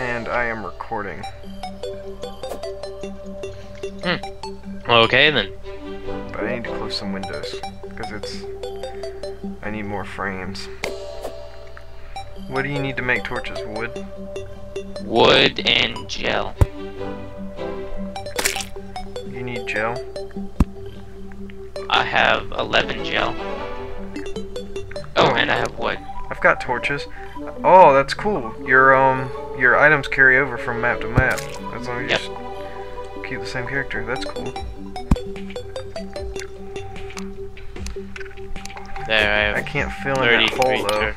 and I am recording. Okay then. But I need to close some windows because it's. I need more frames. What do you need to make torches? Wood? Wood and gel. You need gel? I have 11 gel. Oh, and I have wood. I've got torches. Oh, that's cool. Your um your items carry over from map to map. As long as Yep. you just keep the same character. That's cool. There, I I can't fill in that hole though.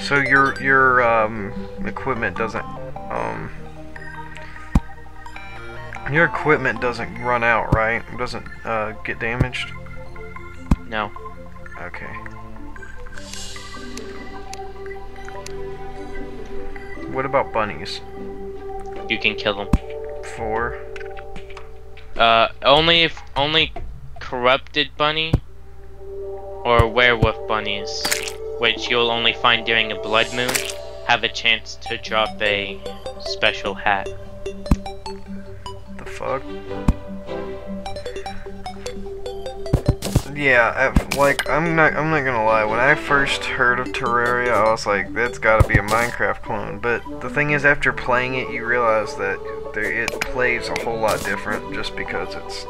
So your your um equipment doesn't um your equipment doesn't run out, right? It doesn't uh, get damaged. No. Okay. What about bunnies? You can kill them. Four. Uh, only if only corrupted bunny or werewolf bunnies, which you'll only find during a blood moon, have a chance to drop a special hat. The fuck? Yeah, I, like I'm not I'm not gonna lie. When I first heard of Terraria, I was like, that's got to be a Minecraft clone. But the thing is, after playing it, you realize that it plays a whole lot different just because it's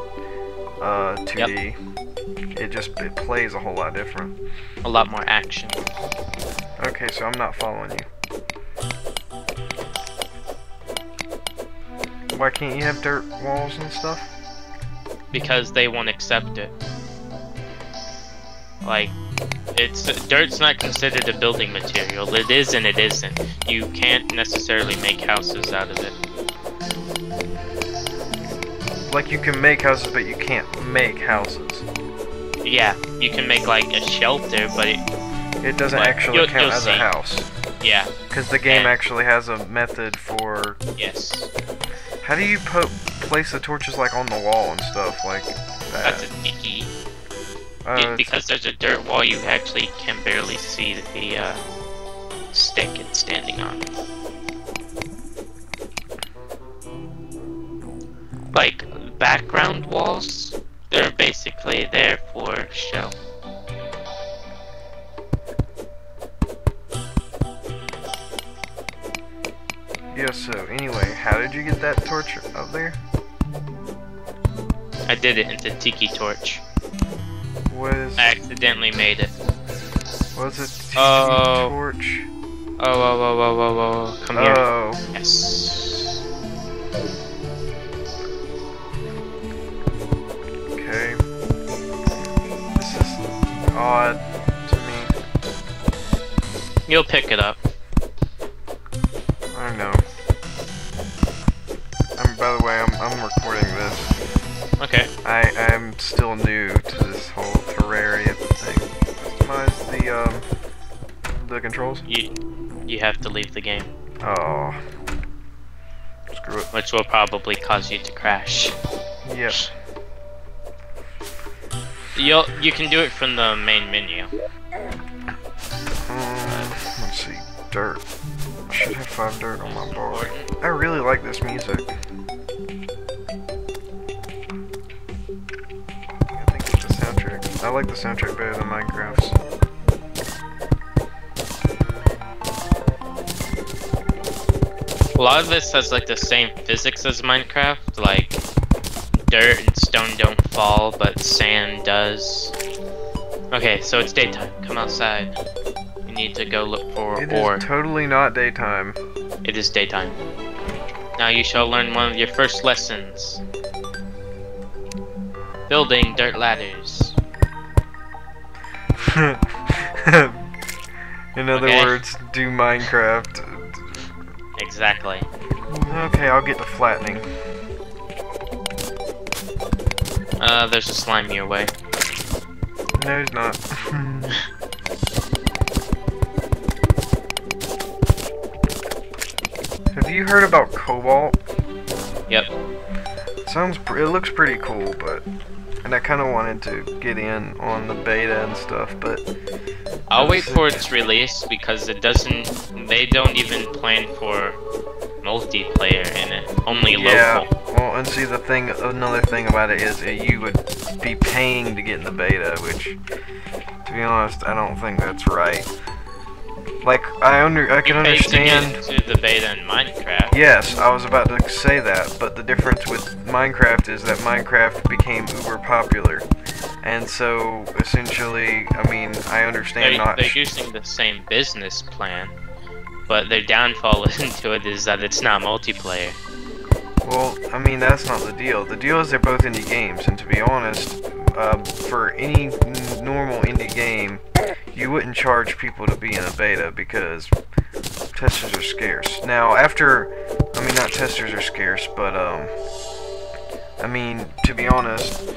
uh 2D. It just it plays a whole lot different. A lot more action. Okay, so I'm not following you. Why can't you have dirt walls and stuff? because they won't accept it. Like, it's dirt's not considered a building material. It is and it isn't. You can't necessarily make houses out of it. Like you can make houses, but you can't make houses. Yeah, you can make like a shelter, but it, It doesn't But actually you'll- count you'll as a house. yeah, Because the game And- actually has a method for... yes, How do you po place the torches like on the wall and stuff like that? that's a. Uh, Be- because there's a dirt wall, you actually can barely see the uh, stick it's standing on. Like background walls, they're basically there for show. yeah, so anyway, how did you get that torch up there? I did it into tiki torch. What is... I accidentally made it. Was it Oh. torch? Oh, oh, oh, oh, oh, oh, oh, come here. Oh. Yes. Okay. This is odd to me. You'll pick it up. I am still new to this whole Terraria thing. Customize the, um, the controls? You you have to leave the game, Oh. Screw it. which will probably cause you to crash. Yep. You'll you can do it from the main menu. Um, let's see. Dirt. I should have five dirt on my. Important. I really like this music. Like the soundtrack better than Minecraft's. A lot of this has like the same physics as Minecraft, like dirt and stone don't fall, but sand does. Okay, so it's daytime. Come outside. We need to go look for It ore. is totally not daytime. it is daytime. Now you shall learn one of your first lessons. Building dirt ladders. In other Okay. words, do Minecraft. Exactly. Okay, I'll get the flattening. Uh, there's a slime your way. No, he's not. Have you heard about Cobalt? Yep. Sounds. Pr- it looks pretty cool, but and I kind of wanted to get in on the beta and stuff, but I'll wait for its release because it doesn't. They don't even plan for multiplayer in it. Only yeah. local. Well, and see the thing, another thing about it is you would be paying to get in the beta, which, to be honest, I don't think that's right. Like I under, I can understand. the beta in Minecraft. Yes, I was about to say that, but the difference with Minecraft is that Minecraft became uber popular. And so, essentially, I mean, I understand They're, not... they're using the same business plan, but their downfall into it is that it's not multiplayer. Well, I mean, that's not the deal. The deal is they're both indie games, and to be honest, uh, for any normal indie game, you wouldn't charge people to be in a beta because testers are scarce. Now, after, I mean, not testers are scarce, but, um, I mean, to be honest,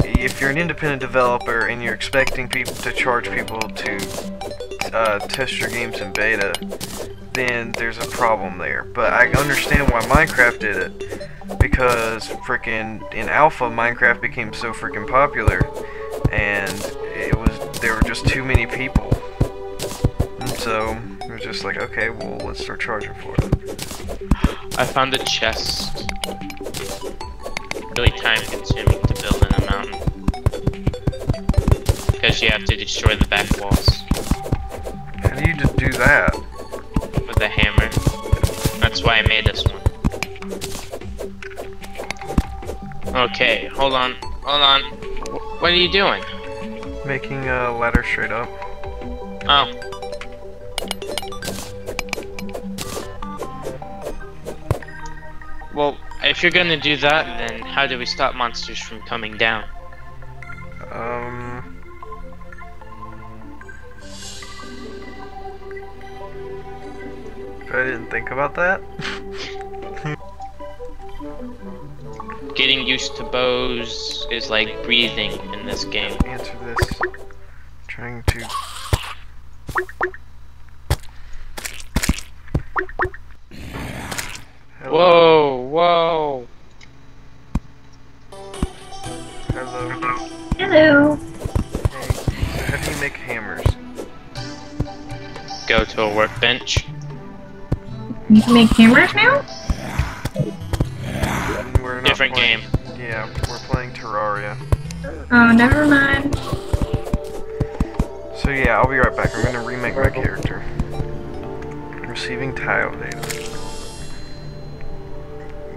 if you're an independent developer and you're expecting people to charge people to uh, test your games in beta, then there's a problem there. But I understand why Minecraft did it because freaking in alpha Minecraft became so freaking popular and it was there were just too many people. And so it was just like, okay, well let's start charging for it. I found a chest. Really time consuming to build in a mountain. Because you have to destroy the back walls How do you just do that? With a hammer. That's why I made this one. Okay, hold on, hold on. What are you doing? Making a ladder straight up. Oh. Well, if you're gonna do that, then how do we stop monsters from coming down? Um I didn't think about that. Getting used to bows is like breathing in this game. Answer this. Trying to Hello. Whoa. You can make hammers now? We're not Different playing- game. Yeah, we're playing Terraria. Oh, never mind. So yeah, I'll be right back. I'm gonna remake my character. Receiving tile data.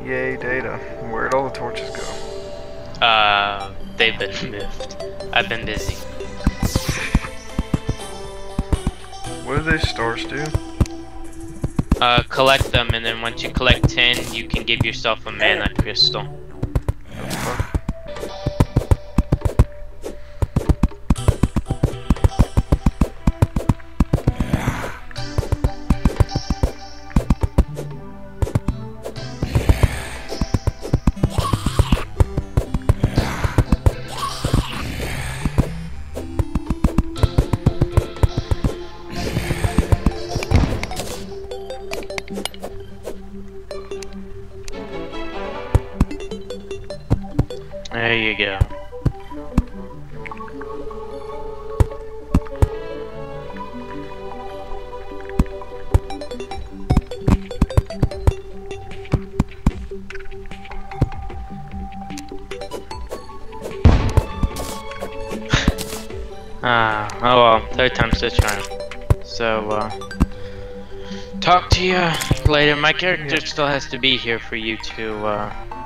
Yay, data. Where'd all the torches go? Uh, they've been moved. I've been busy. What do these stars do? Uh, collect them, and then once you collect 10, you can give yourself a mana crystal. There you go. Ah, oh well, third time's the charm. So, uh, talk to you later. My character still has to be here for you to, uh,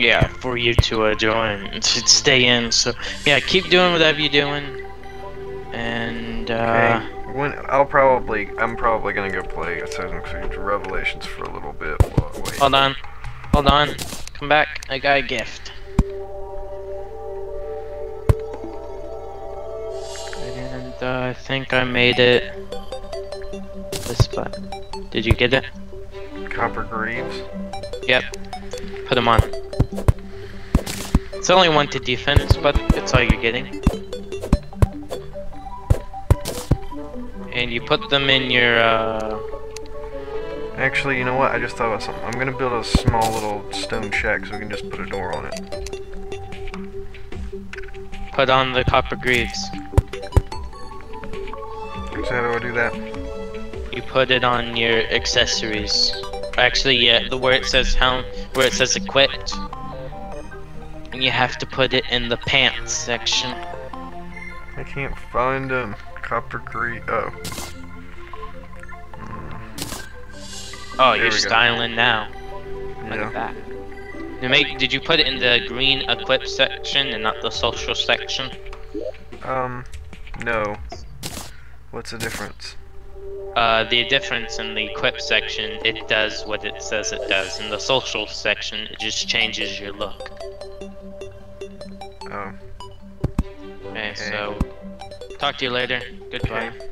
yeah, for you to uh, join, to stay in. So, yeah, keep doing whatever you're doing. And, uh, Okay. When I'll probably I'm probably gonna go play Assassin's Creed Revelations for a little bit. Wait. hold on. Hold on. Come back. I got a gift. And uh, I think I made it this spot. Did you get it? Copper Greaves. Yep. Put them on. It's only one to defense, but it's all you're getting. And you put them in your, uh, Actually, you know what? I just thought about something. I'm gonna build a small little stone shack so we can just put a door on it. Put on the copper greaves. So how do I do that? You put it on your accessories. Actually, yeah, the where it says helm, where it says equipped. You have to put it in the pants section. I can't find them. Copper green. Oh. Mm, Oh, There you're styling now. Look yeah. at that. You make, did you put it in the green equip section and not the social section? Um, no. What's the difference? Uh, the difference in the equip section, it does what it says it does. In the social section, it just changes your look. Oh, Okay, so talk to you later. Goodbye. okay.